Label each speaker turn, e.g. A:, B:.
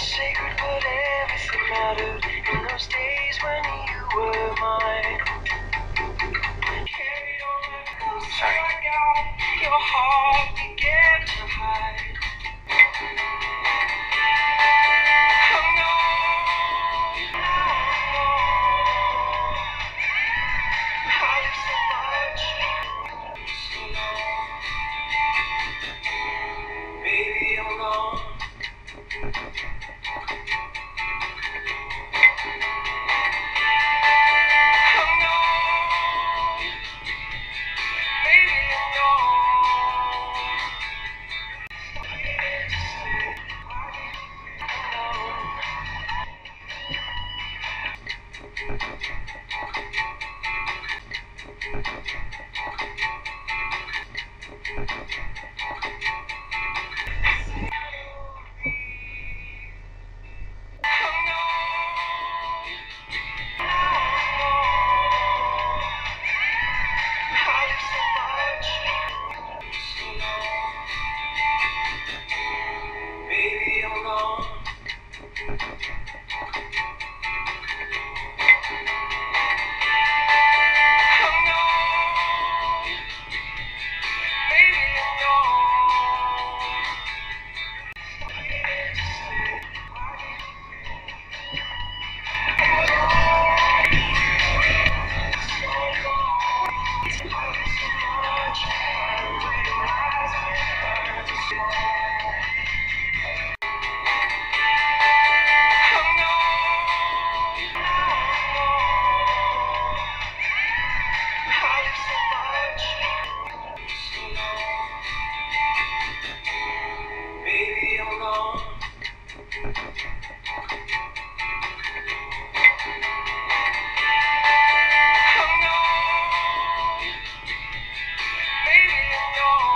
A: sacred, but everything mattered in those days when you were mine. Carried on I got your heart Thank you. know.